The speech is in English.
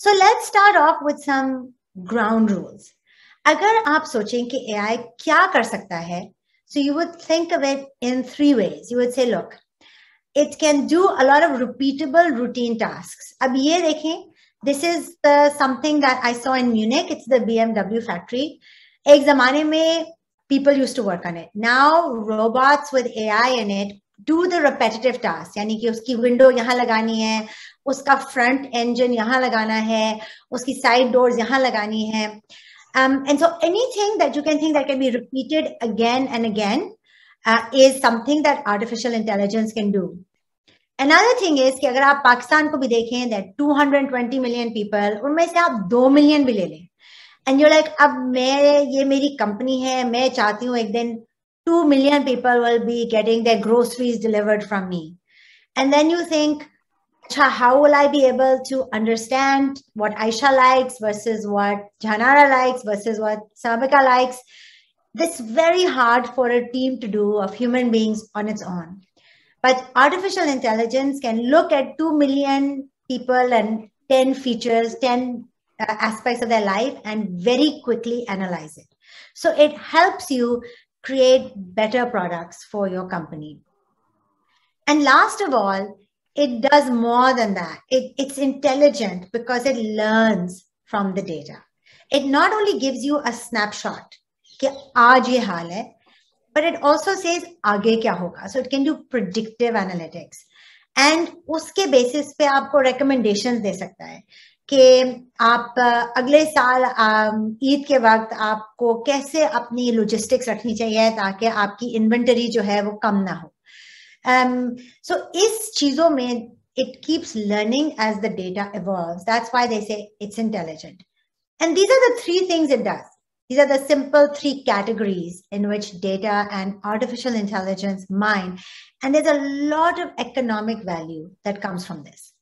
So let start off with some ground rules अगर आप सोचें कि एआई क्या कर सकता है so you would think of it in three ways you would say look it can do a lot of repeatable routine task अब ये देखें this is the something that I saw in Munich it's the B MW factory एक जमाने में people use to work on it now robots with A I and it do the repetitive task यानी कि उसकी window यहाँ लगानी है, उसका फ्रंट इंजन यहाँ लगाना है, उसकी साइड डोर्स यहाँ लगानी है। And so anything that you can think that can be repeated again and again is something that artificial intelligence can do another thing is कि अगर आप पाकिस्तान को भी देखें that two hundred twenty million people उनमें से आप दो मिलियन भी ले लें। एंड यू लाइक अब मैं, ये मेरी कंपनी है, मैं चाहती हूँ एक दिन 2 million people will be getting their groceries delivered from me and then you think how will I be able to understand what Aisha likes versus what Janara likes versus what Sabika likes? This very hard for a team to do of human beings on its own. But artificial intelligence can look at 2 million people and 10 features, 10 uh, aspects of their life and very quickly analyze it. So it helps you create better products for your company. And last of all, it does more than that. It, it's intelligent because it learns from the data. It not only gives you a snapshot, but it also says आगे क्या होगा. So it can do predictive analytics. And उसके basis पे आपको recommendations दे सकता है कि आप अगले साल ईद के वक्त आपको कैसे अपनी logistics रखनी चाहिए ताकि आपकी inventory जो है वो कम ना हो um, so is chizo mein, it keeps learning as the data evolves. That's why they say it's intelligent. And these are the three things it does. These are the simple three categories in which data and artificial intelligence mine. And there's a lot of economic value that comes from this.